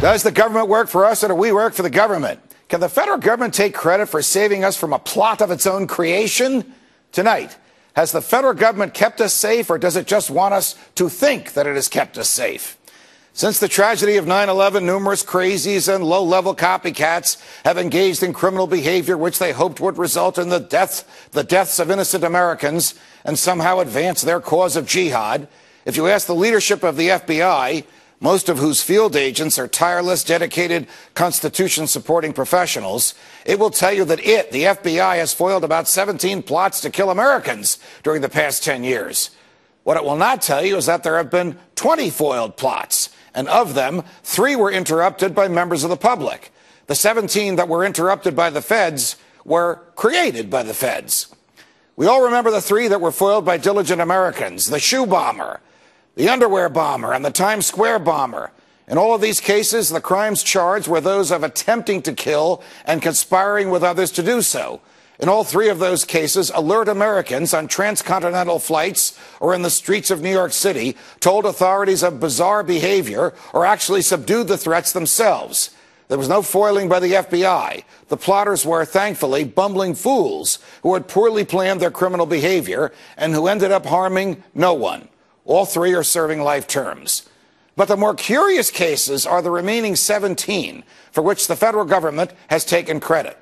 Does the government work for us or do we work for the government? Can the federal government take credit for saving us from a plot of its own creation? Tonight, has the federal government kept us safe or does it just want us to think that it has kept us safe? Since the tragedy of 9 11, numerous crazies and low level copycats have engaged in criminal behavior which they hoped would result in the, death, the deaths of innocent Americans and somehow advance their cause of jihad. If you ask the leadership of the FBI, most of whose field agents are tireless, dedicated, Constitution supporting professionals, it will tell you that it, the FBI, has foiled about 17 plots to kill Americans during the past 10 years. What it will not tell you is that there have been 20 foiled plots, and of them, three were interrupted by members of the public. The 17 that were interrupted by the feds were created by the feds. We all remember the three that were foiled by diligent Americans the shoe bomber, the underwear bomber, and the Times Square bomber. In all of these cases, the crimes charged were those of attempting to kill and conspiring with others to do so. In all three of those cases, alert Americans on transcontinental flights or in the streets of New York City told authorities of bizarre behavior or actually subdued the threats themselves. There was no foiling by the FBI. The plotters were, thankfully, bumbling fools who had poorly planned their criminal behavior and who ended up harming no one. All three are serving life terms. But the more curious cases are the remaining 17 for which the federal government has taken credit.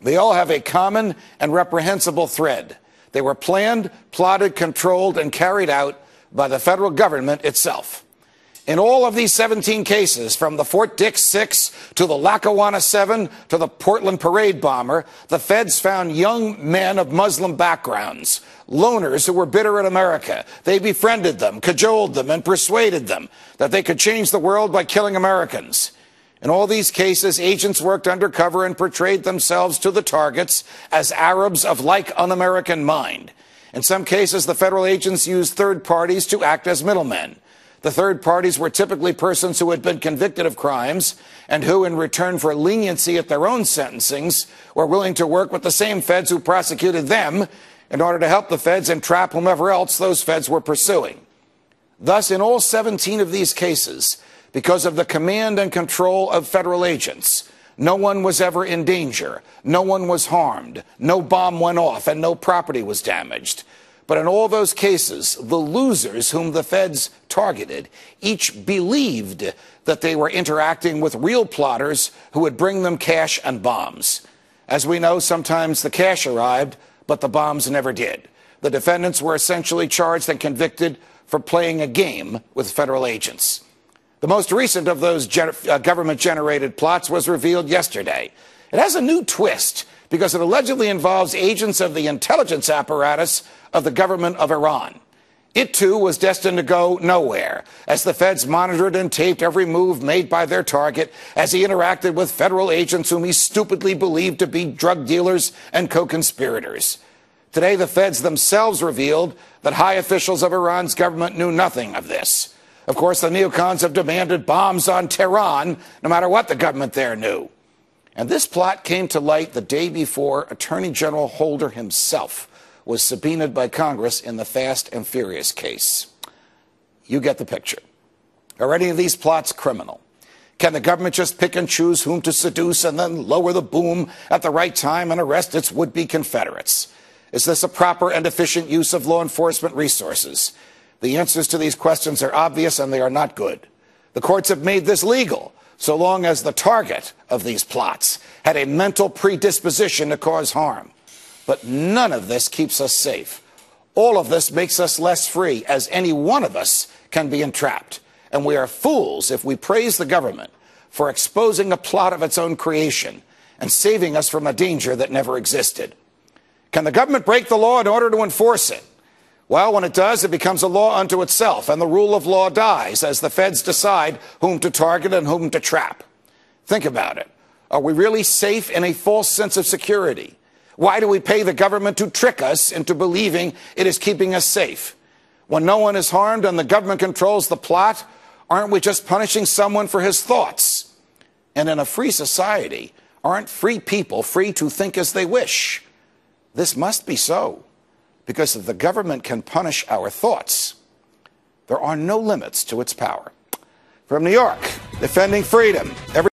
They all have a common and reprehensible thread. They were planned, plotted, controlled, and carried out by the federal government itself. In all of these 17 cases, from the Fort Dix 6 to the Lackawanna 7 to the Portland parade bomber, the feds found young men of Muslim backgrounds, loners who were bitter at America. They befriended them, cajoled them, and persuaded them that they could change the world by killing Americans. In all these cases, agents worked undercover and portrayed themselves to the targets as Arabs of like un American mind. In some cases, the federal agents used third parties to act as middlemen. The third parties were typically persons who had been convicted of crimes and who, in return for leniency at their own sentencings, were willing to work with the same feds who prosecuted them in order to help the feds entrap whomever else those feds were pursuing. Thus, in all 17 of these cases, because of the command and control of federal agents, no one was ever in danger, no one was harmed, no bomb went off, and no property was damaged. But in all those cases, the losers whom the feds targeted each believed that they were interacting with real plotters who would bring them cash and bombs. As we know, sometimes the cash arrived, but the bombs never did. The defendants were essentially charged and convicted for playing a game with federal agents. The most recent of those uh, government generated plots was revealed yesterday. It has a new twist because it allegedly involves agents of the intelligence apparatus of the government of Iran. It too was destined to go nowhere as the feds monitored and taped every move made by their target as he interacted with federal agents whom he stupidly believed to be drug dealers and co conspirators. Today, the feds themselves revealed that high officials of Iran's government knew nothing of this. Of course, the neocons have demanded bombs on Tehran, no matter what the government there knew. And this plot came to light the day before Attorney General Holder himself was subpoenaed by Congress in the Fast and Furious case. You get the picture. Are any of these plots criminal? Can the government just pick and choose whom to seduce and then lower the boom at the right time and arrest its would be Confederates? Is this a proper and efficient use of law enforcement resources? The answers to these questions are obvious and they are not good. The courts have made this legal so long as the target of these plots had a mental predisposition to cause harm. But none of this keeps us safe. All of this makes us less free, as any one of us can be entrapped. And we are fools if we praise the government for exposing a plot of its own creation and saving us from a danger that never existed. Can the government break the law in order to enforce it? Well, when it does, it becomes a law unto itself, and the rule of law dies as the feds decide whom to target and whom to trap. Think about it. Are we really safe in a false sense of security? Why do we pay the government to trick us into believing it is keeping us safe? When no one is harmed and the government controls the plot, aren't we just punishing someone for his thoughts? And in a free society, aren't free people free to think as they wish? This must be so, because if the government can punish our thoughts, there are no limits to its power. From New York, defending freedom. Every